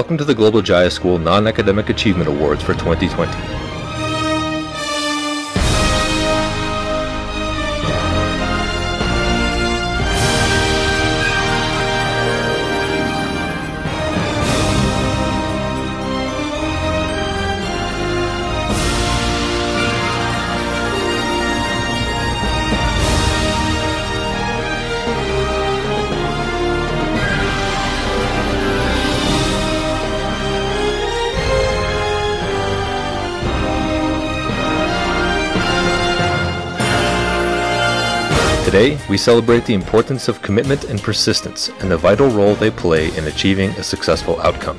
Welcome to the Global Jaya School Non-Academic Achievement Awards for 2020. Today, we celebrate the importance of commitment and persistence and the vital role they play in achieving a successful outcome.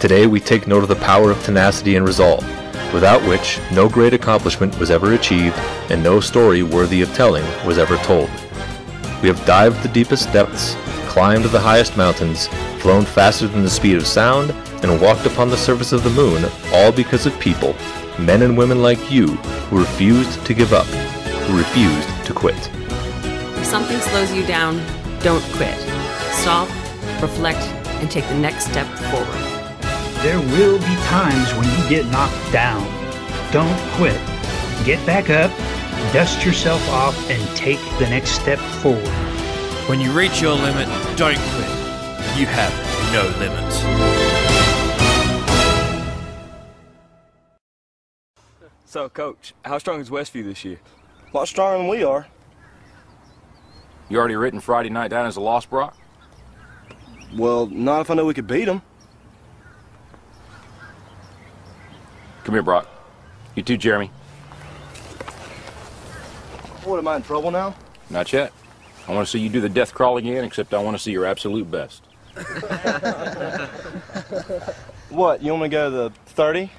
Today, we take note of the power of tenacity and resolve, without which no great accomplishment was ever achieved and no story worthy of telling was ever told. We have dived the deepest depths, climbed the highest mountains, flown faster than the speed of sound, and walked upon the surface of the moon, all because of people, men and women like you, who refused to give up, who refused to quit. If something slows you down, don't quit. Stop, reflect, and take the next step forward. There will be times when you get knocked down. Don't quit. Get back up, dust yourself off, and take the next step forward. When you reach your limit, don't quit. You have no limits. So, Coach, how strong is Westview this year? A lot stronger than we are. You already written Friday night down as a loss, Brock? Well, not if I know we could beat them. Come here, Brock. You too, Jeremy. What, am I in trouble now? Not yet. I want to see you do the death crawl again, except I want to see your absolute best. What, you want me to go to the 30?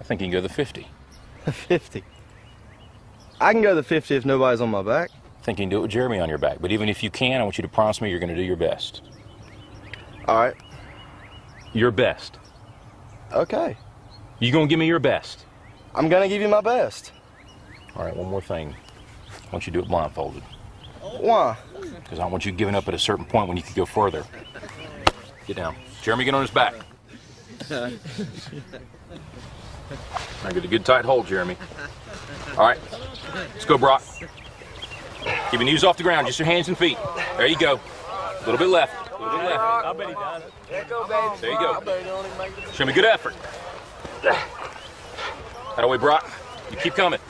I think you can go to the 50. 50. I can go to the 50 if nobody's on my back. I think you can do it with Jeremy on your back. But even if you can, I want you to promise me you're going to do your best. All right. Your best. Okay. You going to give me your best? I'm going to give you my best. All right, one more thing. I want you to do it blindfolded. Why? Because I want you giving up at a certain point when you could go further. Get down. Jeremy, get on his back. Now get a good tight hold, Jeremy. All right, let's go, Brock. Keep your knees off the ground, just your hands and feet. There you go. A little bit left. A little bit left. I bet he does. There you go. Show me good effort. That way, Brock. You keep coming.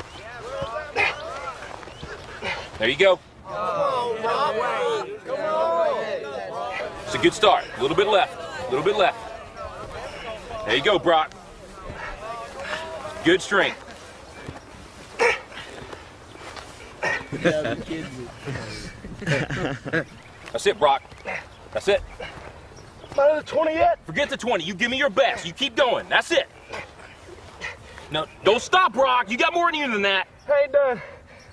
There you go. It's a good start. A little bit left. A little bit left. There you go, Brock. Good strength. That's it, Brock. That's it. Not at the 20 yet? Forget the 20. You give me your best. You keep going. That's it. No, don't stop, Brock. You got more in you than that. I ain't done.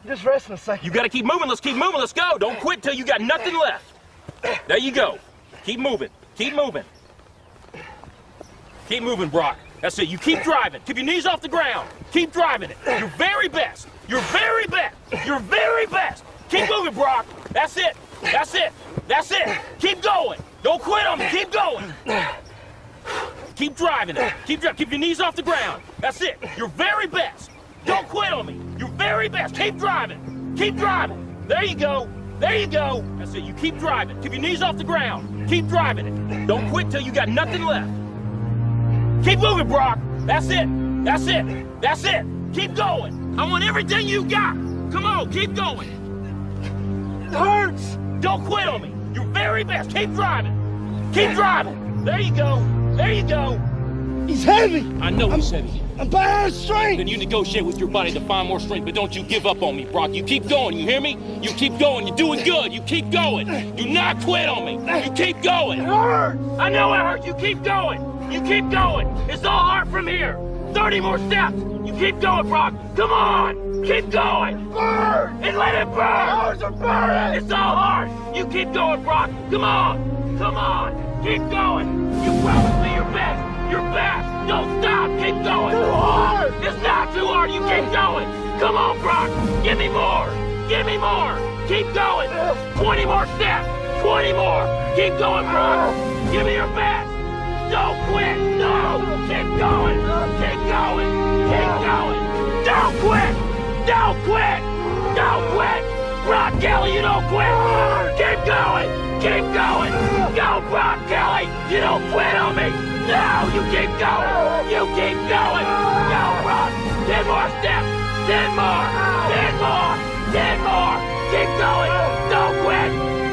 Just resting a second. You got to keep moving. Let's keep moving. Let's go. Don't quit till you got nothing left. There you go. Keep moving. Keep moving. Keep moving, Brock. That's it. You keep driving. Keep your knees off the ground. Keep driving it. Your very best. Your very best. Your very best. Keep moving, Brock. That's it. That's it. That's it. Keep going. Don't quit on me. Keep going. Keep driving it. Keep driving. Keep your knees off the ground. That's it. Your very best. Don't quit on me. Your very best. Keep driving. Keep driving. There you go. There you go. That's it. You keep driving. Keep your knees off the ground. Keep driving it. Don't quit till you got nothing left. Keep moving, Brock. That's it. That's it. That's it. Keep going. I want everything you got. Come on, keep going. It hurts. Don't quit on me. Your very best. Keep driving. Keep driving. There you go. There you go. He's heavy. I know he's heavy. I'm at strength. Then you negotiate with your body to find more strength, but don't you give up on me, Brock. You keep going, you hear me? You keep going, you're doing good, you keep going. Do not quit on me. You keep going. It hurts. I know it hurts, you keep going. You keep going. It's all hard from here. 30 more steps. You keep going, Brock. Come on. Keep going. Burn. And let it burn. Ours are burning. It's all hard. You keep going, Brock. Come on. Come on. Keep going. You promised me your best. Your best. Don't stop. Keep going. Too hard. It's not too hard. You keep going. Come on, Brock. Give me more. Give me more. Keep going. 20 more steps. 20 more. Keep going, Brock. Give me your best. Don't quit! No! Keep going! Keep going! Keep going! Don't quit! Don't quit! Don't quit! Brock Kelly, you don't quit! Keep going! Keep going! Go, Brock Kelly! You don't quit on me! No! You keep going! You keep going! Go, Brock! Ten more steps! Ten more! Ten more! Ten more! Keep going! Don't quit!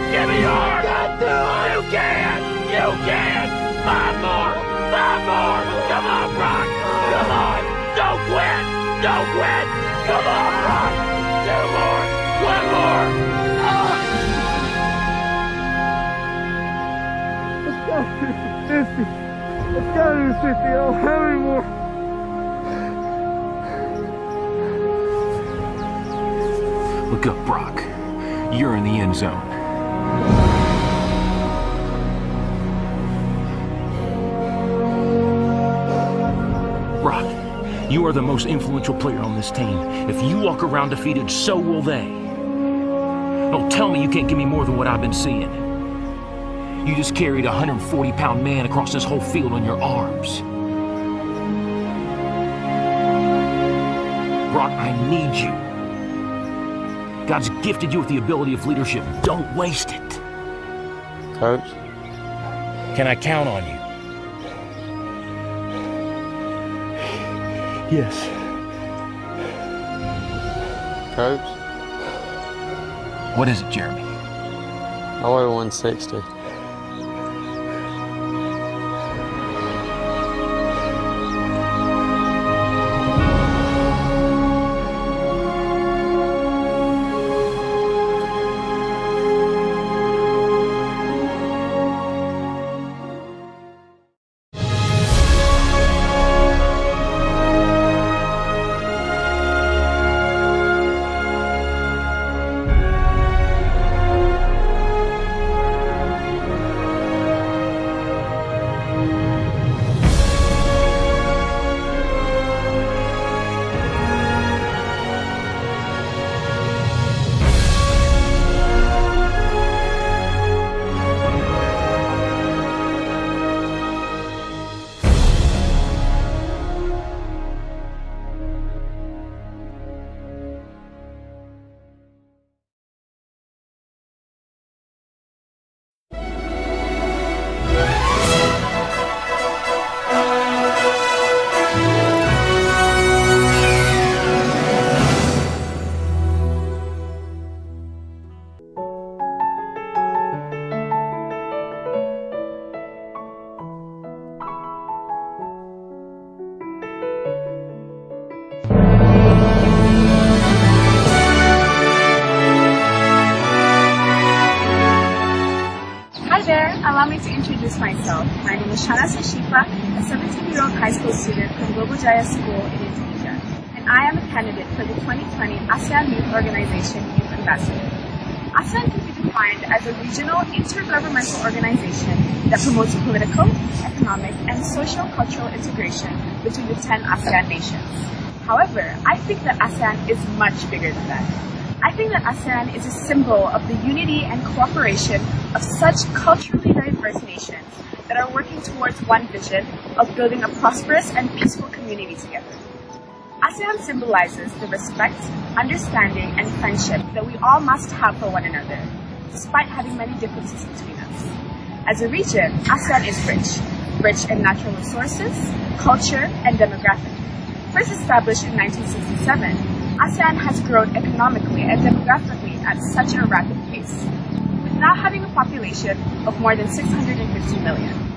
Give me yours! You can! You can! Five more! Five more! Come on, Brock! Come on! Don't quit! Don't quit! Come on, Brock! Two more! One more! It's gotta be 50. I don't have any more. Look up, Brock. You're in the end zone. You are the most influential player on this team. If you walk around defeated, so will they. Don't tell me you can't give me more than what I've been seeing. You just carried a 140 pound man across this whole field on your arms. Brock, I need you. God's gifted you with the ability of leadership. Don't waste it. Coach, Can I count on you? Yes. coach, What is it, Jeremy? I weigh 160. Student from Global Jaya School in Indonesia, and I am a candidate for the 2020 ASEAN Youth Organization Youth Ambassador. ASEAN can be defined as a regional intergovernmental organization that promotes political, economic, and social cultural integration between the 10 ASEAN nations. However, I think that ASEAN is much bigger than that. I think that ASEAN is a symbol of the unity and cooperation of such culturally diverse nations that are working towards one vision of building a prosperous and peaceful community together. ASEAN symbolizes the respect, understanding, and friendship that we all must have for one another, despite having many differences between us. As a region, ASEAN is rich, rich in natural resources, culture, and demographic. First established in 1967, ASEAN has grown economically and demographically at such a rapid pace, now having a population of more than 650 million.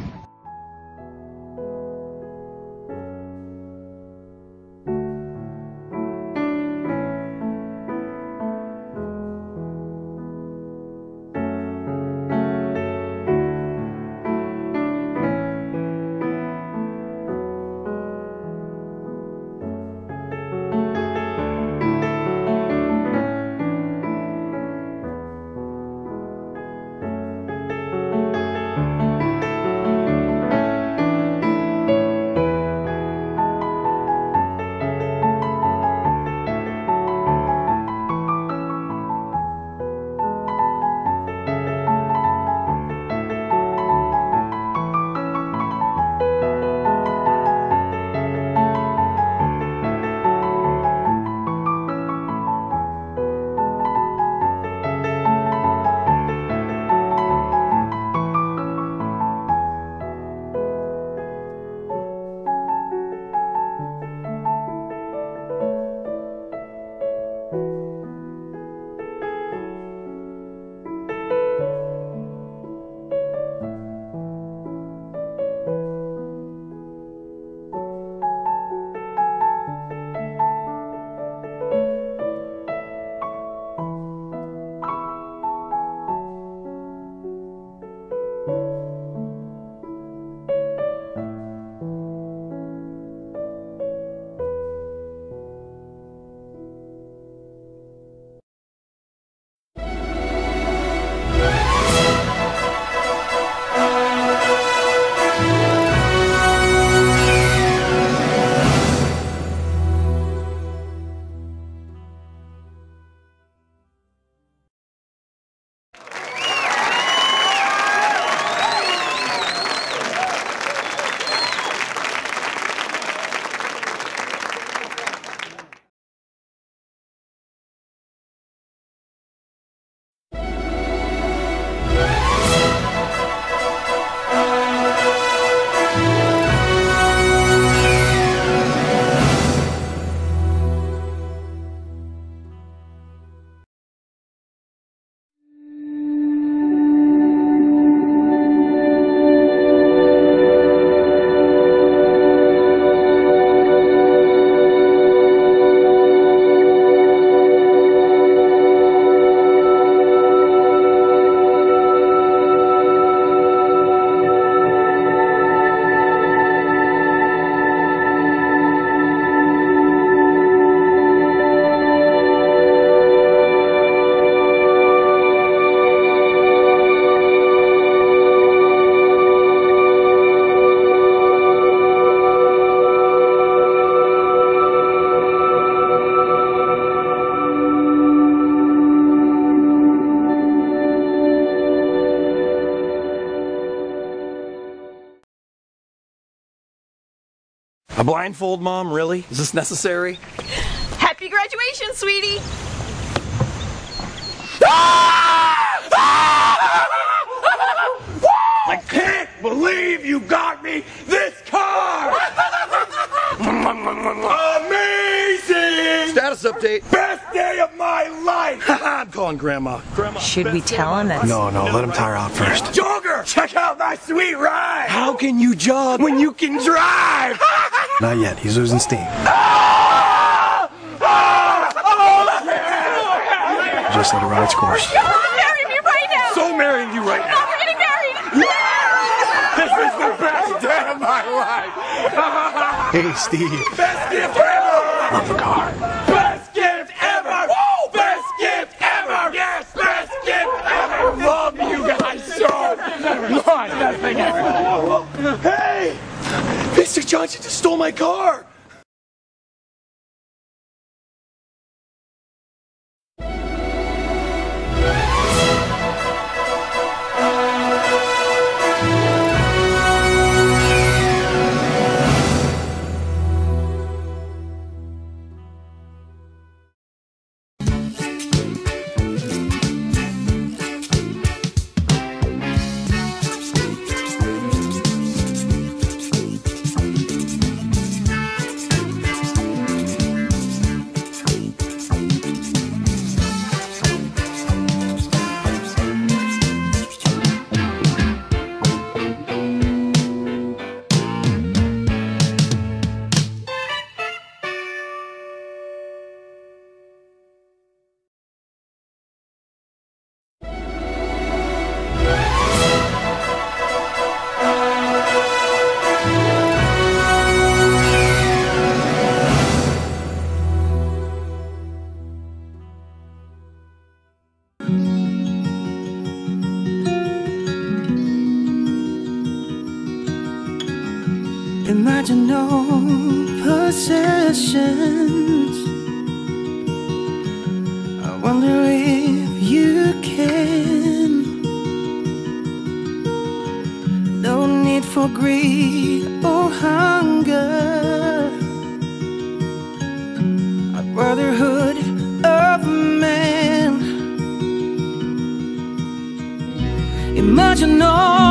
A blindfold, Mom? Really? Is this necessary? Happy graduation, sweetie! I can't believe you got me this car! Amazing! Status update. Best day of my life! I'm calling Grandma. Grandma. Should we tell him that? No, no, let him tire out first. Jogger, check out my sweet ride! How can you jog When you can drive! Not yet. He's losing steam. Just let it run its course. Marry me right now! So marrying you right now! We're getting married! This is the best day of my life! Hey, Steve. Best gift ever! Love the car. Best gift ever! Best gift ever! Yes, best gift ever! Love you guys so much! Best thing ever! Hey! Mr. Johnson just stole my car! I wonder if you can. No need for greed or hunger. A brotherhood of man. Imagine all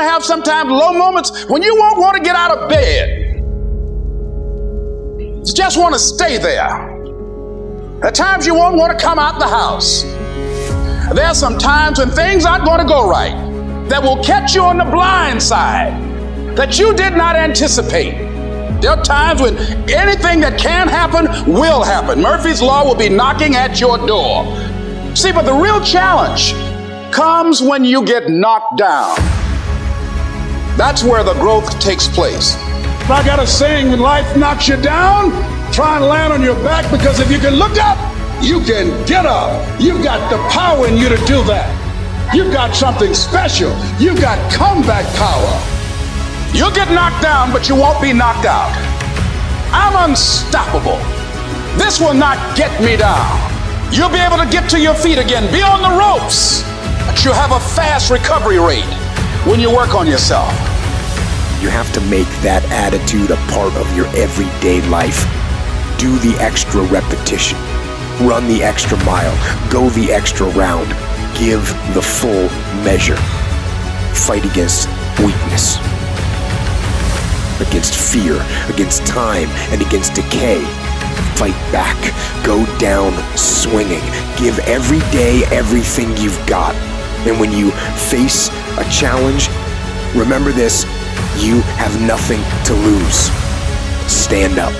to have sometimes low moments when you won't want to get out of bed. You just want to stay there. At times you won't want to come out the house. There are some times when things aren't going to go right that will catch you on the blind side that you did not anticipate. There are times when anything that can happen will happen. Murphy's Law will be knocking at your door. See, but the real challenge comes when you get knocked down. That's where the growth takes place. I got a saying when life knocks you down, try and land on your back because if you can look up, you can get up. You've got the power in you to do that. You've got something special. You've got comeback power. You'll get knocked down, but you won't be knocked out. I'm unstoppable. This will not get me down. You'll be able to get to your feet again, be on the ropes, but you have a fast recovery rate when you work on yourself. You have to make that attitude a part of your everyday life. Do the extra repetition. Run the extra mile. Go the extra round. Give the full measure. Fight against weakness. Against fear, against time, and against decay. Fight back. Go down swinging. Give every day everything you've got. And when you face a challenge, remember this you have nothing to lose. Stand up.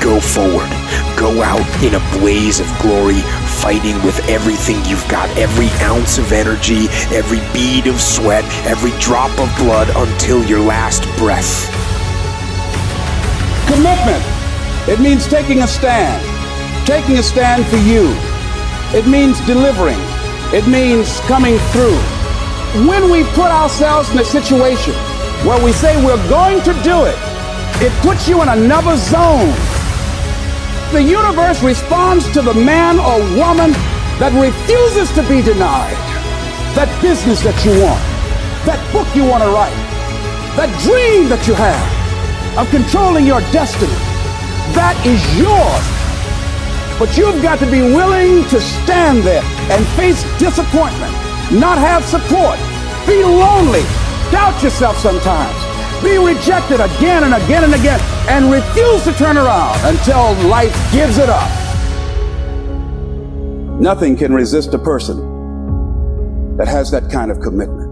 Go forward. Go out in a blaze of glory, fighting with everything you've got every ounce of energy, every bead of sweat, every drop of blood until your last breath. Commitment. It means taking a stand. Taking a stand for you. It means delivering. It means coming through. When we put ourselves in a situation where we say we're going to do it, it puts you in another zone. The universe responds to the man or woman that refuses to be denied. That business that you want, that book you want to write, that dream that you have of controlling your destiny, that is yours. But you've got to be willing to stand there and face disappointment, not have support, be lonely, doubt yourself sometimes, be rejected again and again and again, and refuse to turn around until life gives it up. Nothing can resist a person that has that kind of commitment.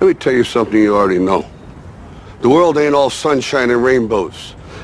Let me tell you something you already know. The world ain't all sunshine and rainbows.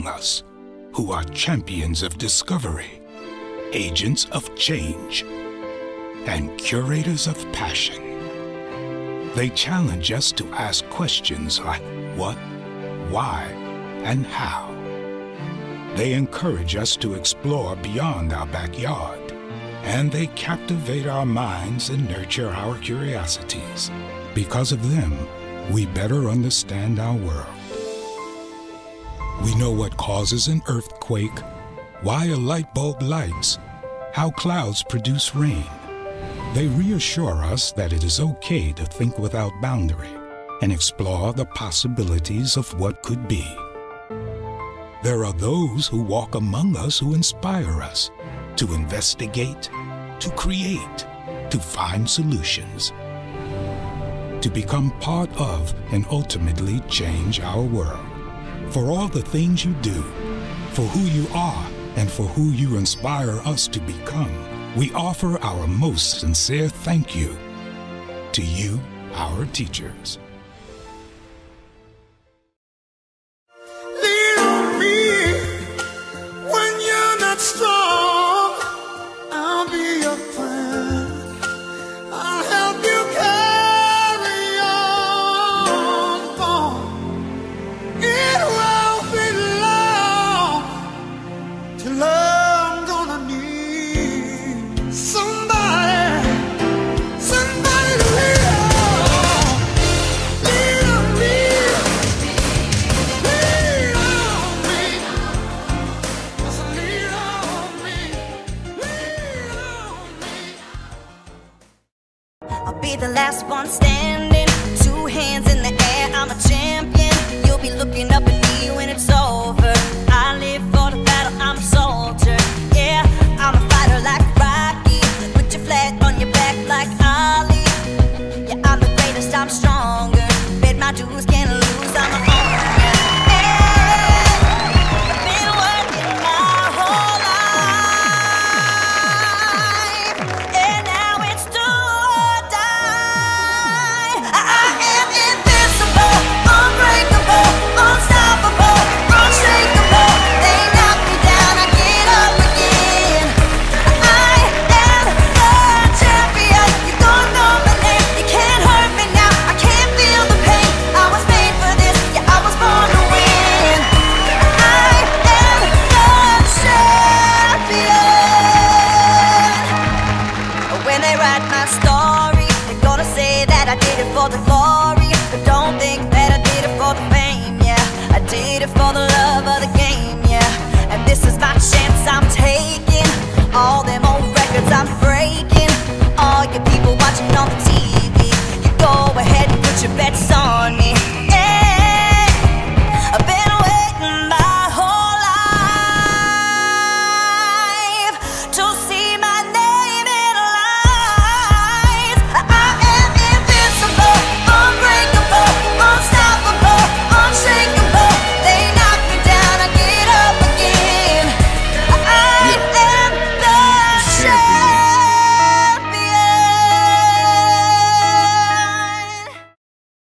Among us who are champions of discovery, agents of change, and curators of passion. They challenge us to ask questions like what, why, and how. They encourage us to explore beyond our backyard, and they captivate our minds and nurture our curiosities. Because of them, we better understand our world. We know what causes an earthquake, why a light bulb lights, how clouds produce rain. They reassure us that it is okay to think without boundary and explore the possibilities of what could be. There are those who walk among us who inspire us to investigate, to create, to find solutions, to become part of and ultimately change our world. For all the things you do, for who you are, and for who you inspire us to become, we offer our most sincere thank you to you, our teachers.